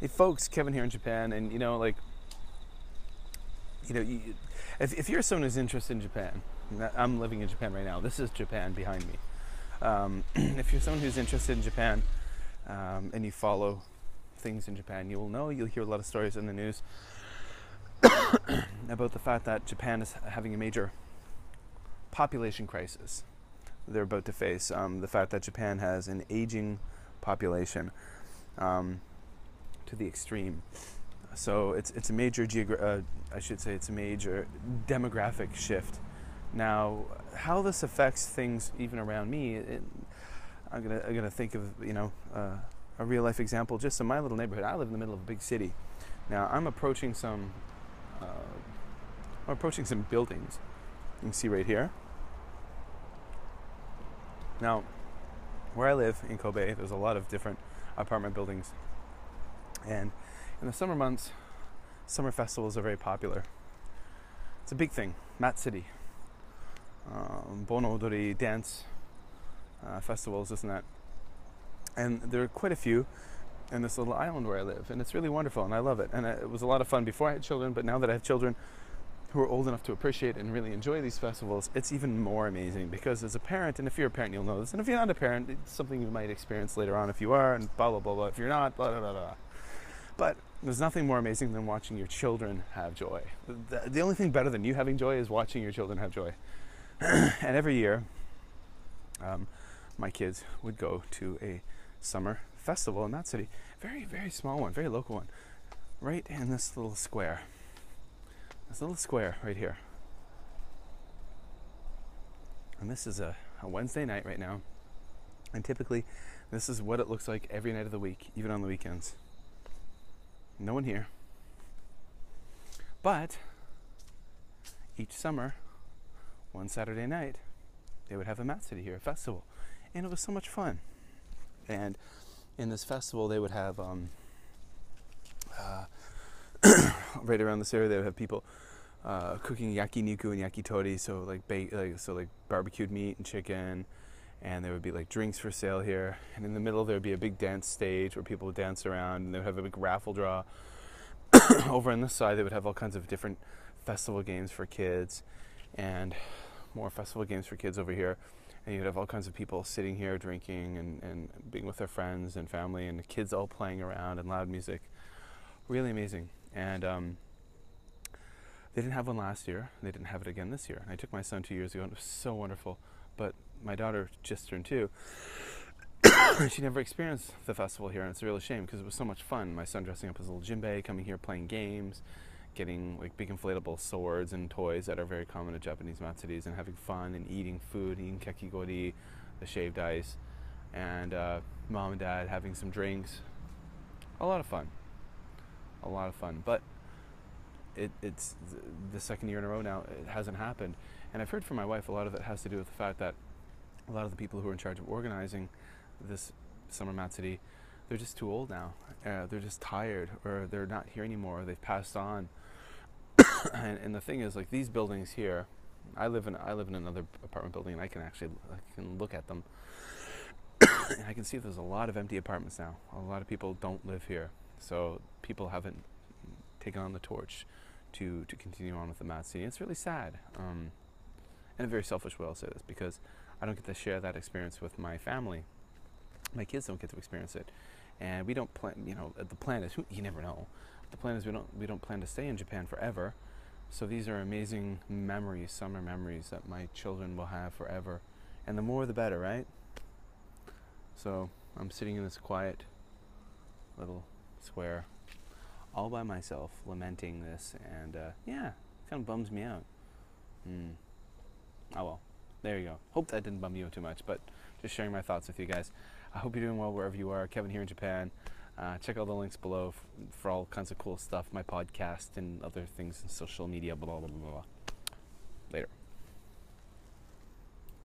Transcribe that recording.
Hey, folks, Kevin here in Japan, and you know, like, you know, you, if, if you're someone who's interested in Japan, I'm living in Japan right now. This is Japan behind me. Um, if you're someone who's interested in Japan um, and you follow things in Japan, you will know you'll hear a lot of stories in the news about the fact that Japan is having a major population crisis. They're about to face um, the fact that Japan has an aging population. Um, to the extreme. So it's it's a major geogra- uh, I should say it's a major demographic shift. Now, how this affects things even around me, it, I'm gonna I'm gonna think of you know uh, a real life example just in my little neighborhood. I live in the middle of a big city. Now I'm approaching some uh, I'm approaching some buildings. You can see right here. Now, where I live in Kobe, there's a lot of different apartment buildings and in the summer months, summer festivals are very popular. It's a big thing, Matsuri, um, Bon Odori dance uh, festivals, isn't that? And there are quite a few in this little island where I live, and it's really wonderful, and I love it. And it was a lot of fun before I had children, but now that I have children who are old enough to appreciate and really enjoy these festivals, it's even more amazing because as a parent, and if you're a parent, you'll know this, and if you're not a parent, it's something you might experience later on if you are, and blah blah blah blah. If you're not, blah blah blah blah. But there's nothing more amazing than watching your children have joy. The, the only thing better than you having joy is watching your children have joy. and every year, um, my kids would go to a summer festival in that city. Very, very small one, very local one. Right in this little square. This little square right here. And this is a, a Wednesday night right now. And typically, this is what it looks like every night of the week, even on the weekends. No one here. But each summer, one Saturday night, they would have a Matsuri here, a festival. And it was so much fun. And in this festival, they would have, um, uh, right around this area, they would have people uh, cooking yakiniku and yakitori, so like, ba- like so like barbecued meat and chicken, and there would be like drinks for sale here. And in the middle, there would be a big dance stage where people would dance around, and they would have a big raffle draw. Over on the side, they would have all kinds of different festival games for kids, and more festival games for kids over here. And you'd have all kinds of people sitting here drinking and, and being with their friends and family, and the kids all playing around and loud music. Really amazing. And um, they didn't have one last year. They didn't have it again this year. And I took my son two years ago, and it was so wonderful. But my daughter just turned two. she never experienced the festival here, and it's a real shame because it was so much fun. My son dressing up as a little jinbei, coming here playing games, getting like big inflatable swords and toys that are very common at Japanese matsuris, and having fun and eating food, eating kakigori, the shaved ice, and uh, mom and dad having some drinks. A lot of fun. A lot of fun, but it, it's the second year in a row now. It hasn't happened, and I've heard from my wife a lot of it has to do with the fact that a lot of the people who are in charge of organizing this summer Matsuri, they're just too old now. Uh, they're just tired, or they're not here anymore. They've passed on. and, and, the thing is, like these buildings here, I live in I live in another apartment building, and I can actually I can look at them, and I can see there's a lot of empty apartments now. A lot of people don't live here, so people haven't taken on the torch to to continue on with the Matsuri. It's really sad. Um, in a very selfish way, I'll say this because I don't get to share that experience with my family. My kids don't get to experience it, and we don't plan. You know, the plan is you never know. The plan is we don't we don't plan to stay in Japan forever. So these are amazing memories, summer memories that my children will have forever, and the more the better, right? So I'm sitting in this quiet little square, all by myself, lamenting this, and uh, yeah, kind of bums me out. Hmm. Oh well there you go. Hope that didn't bum you too much, but just sharing my thoughts with you guys. I hope you're doing well wherever you are. Kevin here in Japan. Uh, check out the links below for all kinds of cool stuff, my podcast and other things in social media, blah, blah, blah, blah. Later.